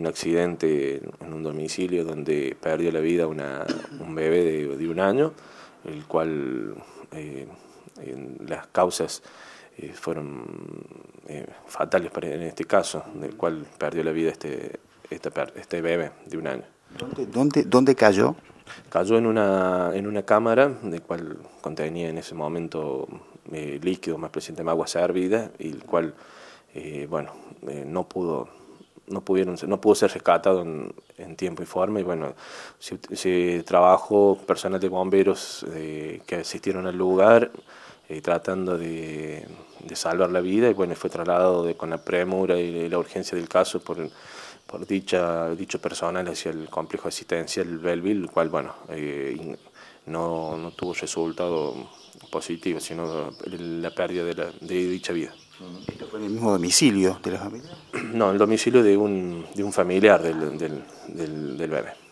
un accidente en un domicilio donde perdió la vida una, un bebé de, un año, el cual eh, las causas eh, fueron eh, fatales en este caso, del cual perdió la vida este, este bebé de un año. ¿Dónde, dónde, cayó? Cayó en una, en una cámara, de cual contenía en ese momento líquido, más precisamente agua servida, y el cual, bueno, no pudo no pudieron no pudo ser rescatado en, tiempo y forma y bueno se, trabajó personal de bomberos eh, que asistieron al lugar eh, tratando de, salvar la vida y bueno fue trasladado con la premura y la urgencia del caso por por dicha dicho personal hacia el complejo asistencial Belleville el cual bueno eh, no, no tuvo resultado positivo sino la pérdida de, de dicha vida ¿Esto fue en el mismo domicilio de la familia? No, el domicilio de un, de un familiar del, del, del, del bebé.